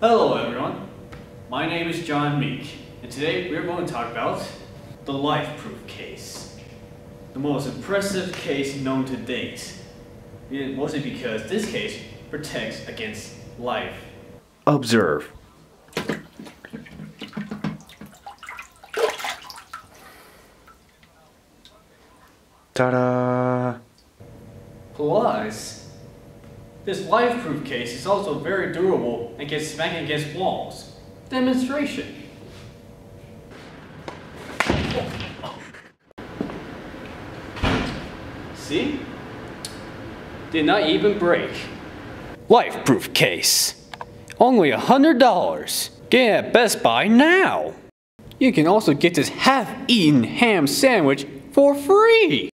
Hello everyone, my name is John Meek, and today we're going to talk about the LifeProof case. The most impressive case known to date. Mostly because this case protects against life. Observe. Ta-da! Plus, this LifeProof case is also very durable and can smack against walls. Demonstration. See? Did not even break. LifeProof case. Only a hundred dollars. Get it at Best Buy now. You can also get this half-eaten ham sandwich for free.